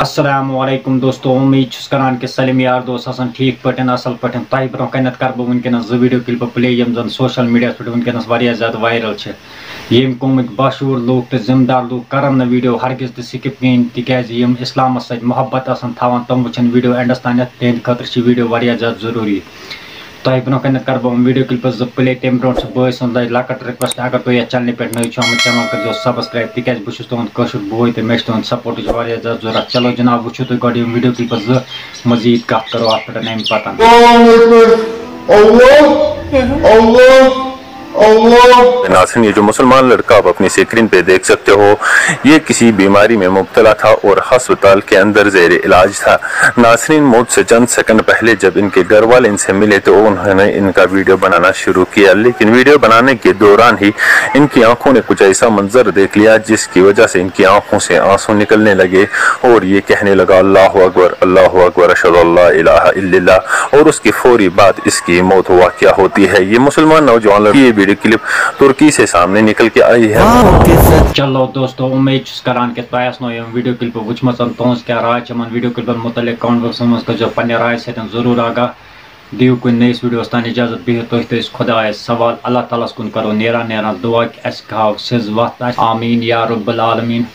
असलम दोस्तों। उम्मीद करान कि सलम यार दोस आसान ठीक पे असल पे तह ब्रो कन कर जो वीडियो क्लिप प्ले यम जन सोशल मीडिया पे वनकस ज़्यादा वायरल यम कौमिक बशूर लूक तो जिम्मेदार लूक कर वीडियो हरगिज तिकप स्किप कहें तिज इस्लाम सत मोहब्बत वीडियो एंडस तान तहद खतर वीडियो ज़्यादा ज़रूरी। तह ब्रो कन कर बह वीडियो क्लिप जो प्ले तम ब्रो बॉय सुन लकट रिक्वेस्ट अगर तुम यह चैनल पे नई आमुत चैनल कर सब्सक्राइब तेज बहुत कशुर बोय तो मे तुंद सपोर्ट ज़्यादा ज़रूरत चलो जनाब वो तुम गो वीडियो क्लिप जो मजीद कत करो अत पे अम पता नासिन ये जो मुसलमान लड़का आप अपनी स्क्रीन पे देख सकते हो, ये किसी बीमारी में मुबतला था और हस्पताल के अंदर जेर इलाज था। नासरीन मौत से चंद सेकंड पहले जब इनके घर वाले इनसे मिले तो उन्होंने इनका वीडियो बनाना शुरू किया। लेकिन वीडियो बनाने के दौरान ही इनकी आँखों ने कुछ ऐसा मंजर देख लिया जिसकी वजह से इनकी आँखों से आँसू निकलने लगे और ये कहने लगा, अल्लाह अकबर अल्लाह अकबर अशल्ला और उसकी फौरी बाद इसकी मौत हुआ क्या होती है? ये मुसलमान नौजवान ये वीडियो क्लिप तुर्की से सामने निकल के आई है। चलो दोस्तों उम्मीद करान कि तुम वीडियो क्लिप वुचम तुज क्या राय वीडियो क्लिपन मुतल कमेंट बॉक्स मो पे राय सत ज़रूर आगा। दिव कुन नईस वीडियो तान इजाज़त बिहु तुम खुदाय सवाल अल्लाह ताल कुन करो। नेरा नेरा दुआ कि अस सिज वत आमीन या रब्बल आलमीन।